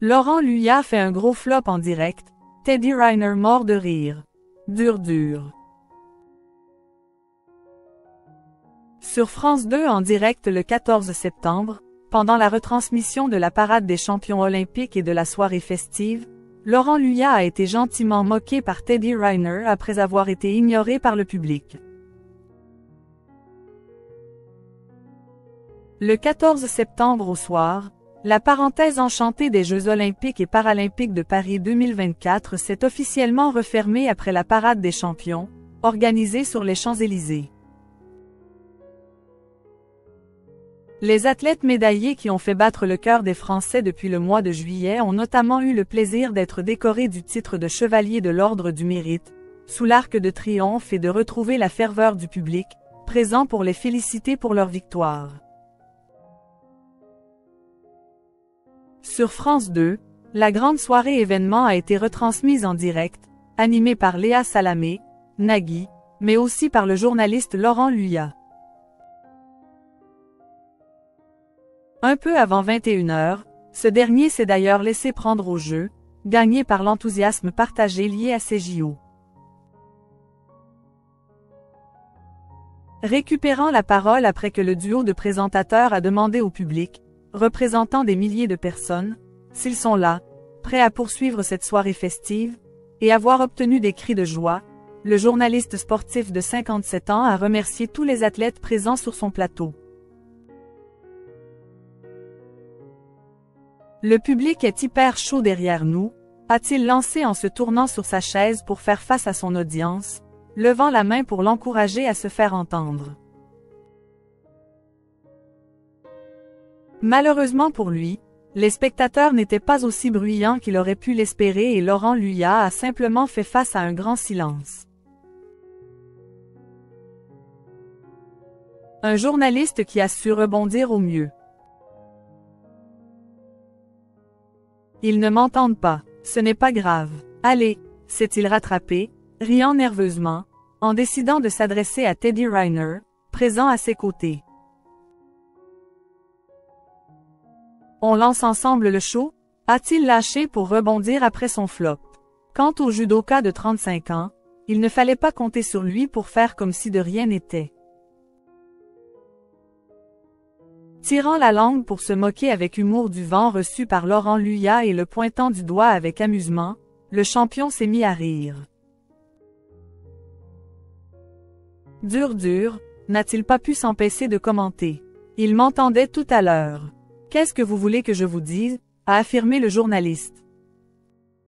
Laurent Luyat fait un gros flop en direct. Teddy Reiner mort de rire. Dur dur. Sur France 2 en direct le 14 septembre, pendant la retransmission de la parade des champions olympiques et de la soirée festive, Laurent Luyat a été gentiment moqué par Teddy Reiner après avoir été ignoré par le public. Le 14 septembre au soir, la parenthèse enchantée des Jeux olympiques et paralympiques de Paris 2024 s'est officiellement refermée après la parade des champions, organisée sur les Champs-Élysées. Les athlètes médaillés qui ont fait battre le cœur des Français depuis le mois de juillet ont notamment eu le plaisir d'être décorés du titre de chevalier de l'Ordre du Mérite, sous l'arc de triomphe et de retrouver la ferveur du public, présent pour les féliciter pour leur victoire. Sur France 2, la grande soirée événement a été retransmise en direct, animée par Léa Salamé, Nagui, mais aussi par le journaliste Laurent Luyat. Un peu avant 21h, ce dernier s'est d'ailleurs laissé prendre au jeu, gagné par l'enthousiasme partagé lié à ces JO. Récupérant la parole après que le duo de présentateurs a demandé au public, représentant des milliers de personnes, s'ils sont là, prêts à poursuivre cette soirée festive, et avoir obtenu des cris de joie, le journaliste sportif de 57 ans a remercié tous les athlètes présents sur son plateau. Le public est hyper chaud derrière nous, a-t-il lancé en se tournant sur sa chaise pour faire face à son audience, levant la main pour l'encourager à se faire entendre. Malheureusement pour lui, les spectateurs n'étaient pas aussi bruyants qu'il aurait pu l'espérer et Laurent Luyat a simplement fait face à un grand silence. Un journaliste qui a su rebondir au mieux. Ils ne m'entendent pas, ce n'est pas grave. Allez, s'est-il rattrapé, riant nerveusement, en décidant de s'adresser à Teddy Reiner, présent à ses côtés. On lance ensemble le show, a-t-il lâché pour rebondir après son flop? Quant au judoka de 35 ans, il ne fallait pas compter sur lui pour faire comme si de rien n'était. Tirant la langue pour se moquer avec humour du vent reçu par Laurent Luyat et le pointant du doigt avec amusement, le champion s'est mis à rire. Dur dur, n'a-t-il pas pu s'empêcher de commenter? Il m'entendait tout à l'heure. Qu'est-ce que vous voulez que je vous dise? a affirmé le journaliste.